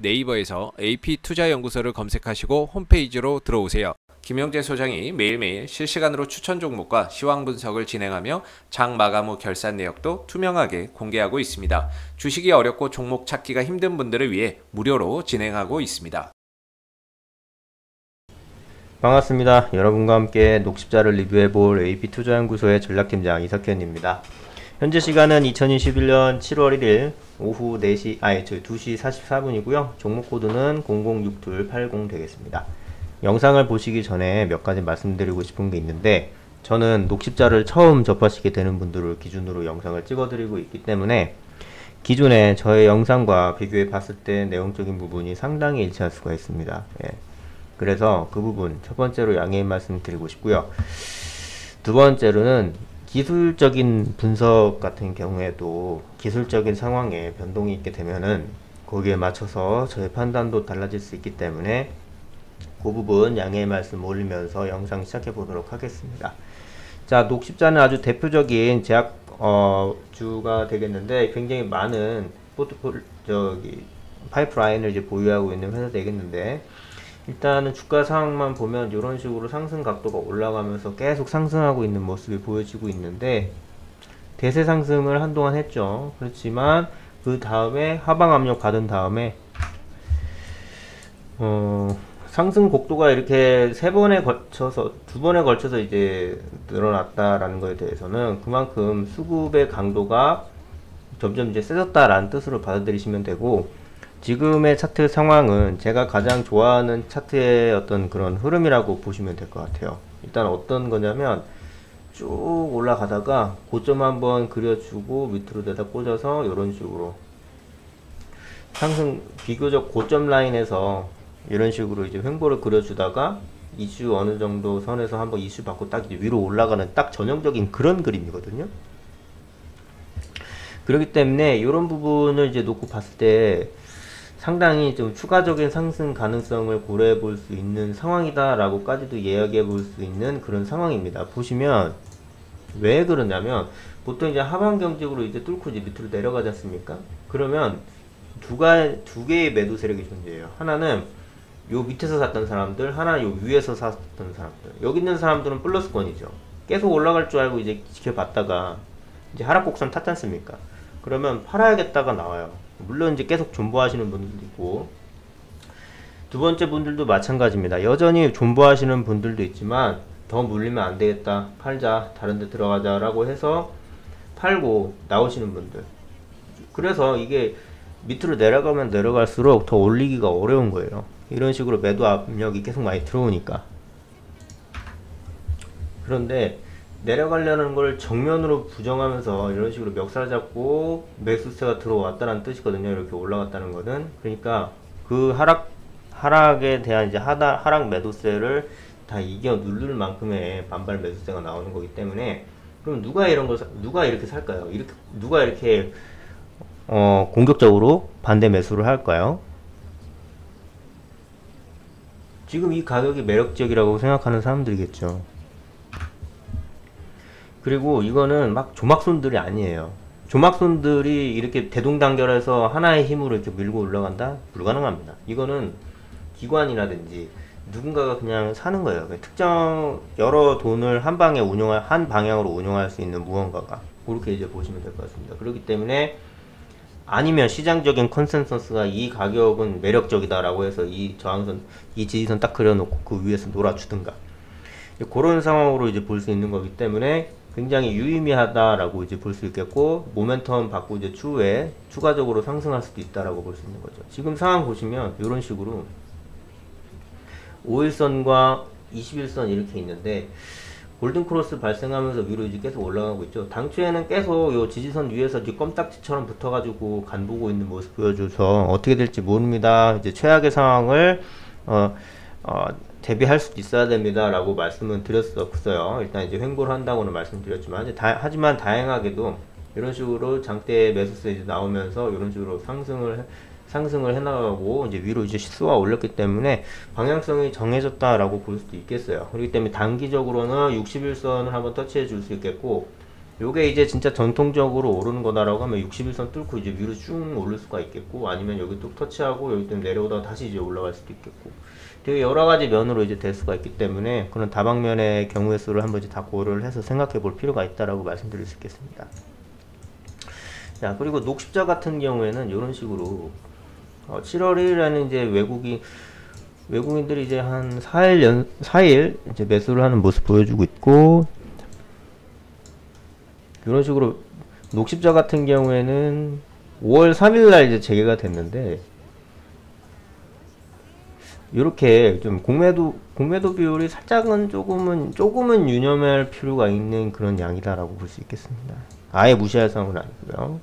네이버에서 AP투자연구소를 검색하시고 홈페이지로 들어오세요. 김영재 소장이 매일매일 실시간으로 추천 종목과 시황 분석을 진행하며 장 마감 후 결산 내역도 투명하게 공개하고 있습니다. 주식이 어렵고 종목 찾기가 힘든 분들을 위해 무료로 진행하고 있습니다. 반갑습니다. 여러분과 함께 녹십자를 리뷰해볼 AP투자연구소의 전략팀장 이석현입니다. 현재 시간은 2021년 7월 1일 오후 4시, 아니, 저 2시 44분이고요. 종목 코드는 006280 되겠습니다. 영상을 보시기 전에 몇 가지 말씀드리고 싶은 게 있는데, 저는 녹십자를 처음 접하시게 되는 분들을 기준으로 영상을 찍어드리고 있기 때문에, 기존에 저의 영상과 비교해 봤을 때 내용적인 부분이 상당히 일치할 수가 있습니다. 예. 그래서 그 부분 첫 번째로 양해의 말씀 드리고 싶고요. 두 번째로는 기술적인 분석 같은 경우에도 기술적인 상황에 변동이 있게 되면은 거기에 맞춰서 저의 판단도 달라질 수 있기 때문에 그 부분 양해의 말씀 올리면서 영상 시작해 보도록 하겠습니다. 자, 녹십자는 아주 대표적인 제약 어, 주가 되겠는데 굉장히 많은 포트폴 저기 파이프라인을 이제 보유하고 있는 회사 되겠는데 일단은 주가 상황만 보면 이런 식으로 상승 각도가 올라가면서 계속 상승하고 있는 모습이 보여지고 있는데 대세 상승을 한동안 했죠. 그렇지만 그 다음에 하방 압력 받은 다음에 어, 상승 곡도가 이렇게 세 번에 걸쳐서 두 번에 걸쳐서 이제 늘어났다라는 것에 대해서는 그만큼 수급의 강도가 점점 이제 세졌다라는 뜻으로 받아들이시면 되고 지금의 차트 상황은 제가 가장 좋아하는 차트의 어떤 그런 흐름이라고 보시면 될 것 같아요. 일단 어떤 거냐면 쭉 올라가다가 고점 한번 그려주고 밑으로 내다 꽂아서 이런 식으로 상승 비교적 고점 라인에서 이런 식으로 이제 횡보를 그려주다가 이슈 어느 정도 선에서 한번 이슈 받고 딱 위로 올라가는 딱 전형적인 그런 그림이거든요. 그렇기 때문에 이런 부분을 이제 놓고 봤을 때 상당히 좀 추가적인 상승 가능성을 고려해 볼 수 있는 상황이다 라고까지도 이야기해 볼 수 있는 그런 상황입니다. 보시면 왜 그러냐면 보통 이제 하방 경직으로 이제 뚫고 이제 밑으로 내려가지 않습니까? 그러면 두가 두 개의 매도 세력이 존재해요. 하나는 요 밑에서 샀던 사람들, 하나는 요 위에서 샀던 사람들. 여기 있는 사람들은 플러스권이죠. 계속 올라갈 줄 알고 이제 지켜봤다가 이제 하락 곡선 탔지 않습니까? 그러면 팔아야겠다가 나와요. 물론 이제 계속 존버하시는 분들도 있고 두 번째 분들도 마찬가지입니다. 여전히 존버하시는 분들도 있지만 더 물리면 안 되겠다. 팔자. 다른 데 들어가자. 라고 해서 팔고 나오시는 분들. 그래서 이게 밑으로 내려가면 내려갈수록 더 올리기가 어려운 거예요. 이런 식으로 매도 압력이 계속 많이 들어오니까. 그런데 내려가려는 걸 정면으로 부정하면서 이런 식으로 멱살 잡고 매수세가 들어왔다는 뜻이거든요. 이렇게 올라갔다는 거는. 그러니까 그 하락, 하락에 대한 이제 하다, 하락 매도세를 다 이겨 누를 만큼의 반발 매수세가 나오는 거기 때문에 그럼 누가 이런 걸, 사, 누가 이렇게 살까요? 이렇게, 누가 이렇게, 어, 공격적으로 반대 매수를 할까요? 지금 이 가격이 매력적이라고 생각하는 사람들이겠죠. 그리고 이거는 막 조막손들이 아니에요. 조막손들이 이렇게 대동단결해서 하나의 힘으로 이렇게 밀고 올라간다? 불가능합니다. 이거는 기관이라든지 누군가가 그냥 사는 거예요. 특정 여러 돈을 한 방에 운용할 한 방향으로 운용할 수 있는 무언가가 그렇게 이제 보시면 될 것 같습니다. 그렇기 때문에 아니면 시장적인 consensus가 이 가격은 매력적이다라고 해서 이 저항선, 이 지지선 딱 그려놓고 그 위에서 놀아주든가 그런 상황으로 이제 볼 수 있는 거기 때문에 굉장히 유의미하다라고 이제 볼 수 있겠고 모멘텀 받고 이제 추후에 추가적으로 상승할 수도 있다라고 볼 수 있는 거죠. 지금 상황 보시면 이런 식으로 5일선과 21선 이렇게 있는데 골든 크로스 발생하면서 위로 이제 계속 올라가고 있죠. 당초에는 계속 요 지지선 위에서 이제 껌딱지처럼 붙어가지고 간 보고 있는 모습 보여줘서 어떻게 될지 모릅니다. 이제 최악의 상황을 어, 어, 대비할 수도 있어야 됩니다. 라고 말씀을 드렸었어요. 일단 이제 횡보를 한다고는 말씀드렸지만, 다, 하지만 다행하게도 이런 식으로 장대 매수세 이제 나오면서 이런 식으로 상승을, 상승을 해나가고 이제 위로 이제 쏘아 올렸기 때문에 방향성이 정해졌다라고 볼 수도 있겠어요. 그렇기 때문에 단기적으로는 61선을 한번 터치해 줄 수 있겠고, 요게 이제 진짜 전통적으로 오르는 거다라고 하면 61선 뚫고 이제 위로 쭉 오를 수가 있겠고 아니면 여기 또 터치하고 여기 좀 내려오다가 다시 이제 올라갈 수도 있겠고 되게 여러 가지 면으로 이제 될 수가 있기 때문에 그런 다방면의 경우의 수를 한번 이제 다 고려를 해서 생각해 볼 필요가 있다라고 말씀드릴 수 있겠습니다. 자 그리고 녹십자 같은 경우에는 이런 식으로 어, 7월 1일에는 이제 외국이 외국인들이 이제 한 4일 연 4일 이제 매수를 하는 모습 보여주고 있고 이런 식으로 녹십자 같은 경우에는 5월 3일 날 이제 재개가 됐는데 이렇게 좀 공매도 공매도 비율이 살짝은 조금은 조금은 유념할 필요가 있는 그런 양이다라고 볼 수 있겠습니다. 아예 무시할 상황은 아니고요.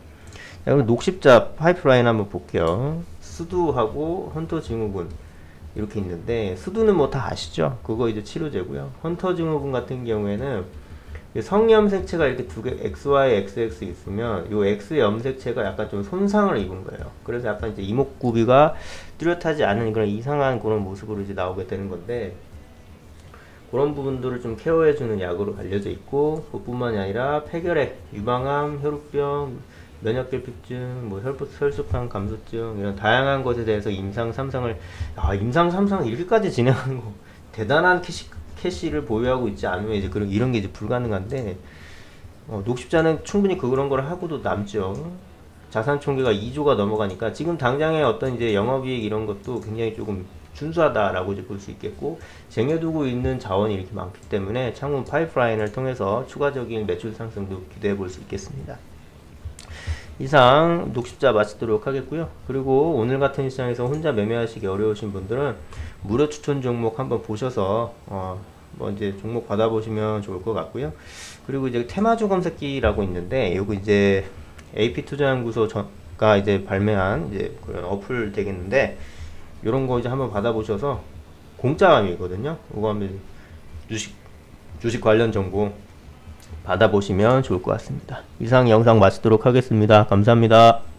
자, 그럼 녹십자 파이프라인 한번 볼게요. 수두하고 헌터 증후군 이렇게 있는데 수두는 뭐 다 아시죠? 그거 이제 치료제고요. 헌터 증후군 같은 경우에는 성염색체가 이렇게 두 개 XY, XX 있으면 요 X 염색체가 약간 좀 손상을 입은 거예요. 그래서 약간 이제 이목구비가 뚜렷하지 않은 그런 이상한 그런 모습으로 이제 나오게 되는 건데 그런 부분들을 좀 care해주는 약으로 알려져 있고 그뿐만이 아니라 폐결핵, 유방암, 혈우병, 면역결핍증, 뭐 혈, 혈소판 감소증 이런 다양한 것에 대해서 임상 3상을 아 임상 3상 이렇게까지 진행하는 거 대단한 cash cash를 보유하고 있지 않으면 이제 그런 이런 게 이제 불가능한데 어, 녹십자는 충분히 그런 걸 하고도 남죠. 자산 총계가 2조가 넘어가니까 지금 당장의 어떤 이제 영업이익 이런 것도 굉장히 조금 준수하다라고 이제 볼 수 있겠고 쟁여두고 있는 자원이 이렇게 많기 때문에 창문 파이프라인을 통해서 추가적인 매출 상승도 기대해 볼 수 있겠습니다. 이상 녹십자 마치도록 하겠고요. 그리고 오늘 같은 시장에서 혼자 매매하시기 어려우신 분들은 무료 추천 종목 한번 보셔서 어, 뭐 이제 종목 받아보시면 좋을 것 같고요. 그리고 이제 테마주 검색기라고 있는데 이거 이제 AP 투자연구소가 이제 발매한 이제 그런 어플 되겠는데 이런 거 이제 한번 받아보셔서 공짜감이거든요. 이거 하면 주식 주식 관련 정보 받아보시면 좋을 것 같습니다. 이상 영상 마치도록 하겠습니다. 감사합니다.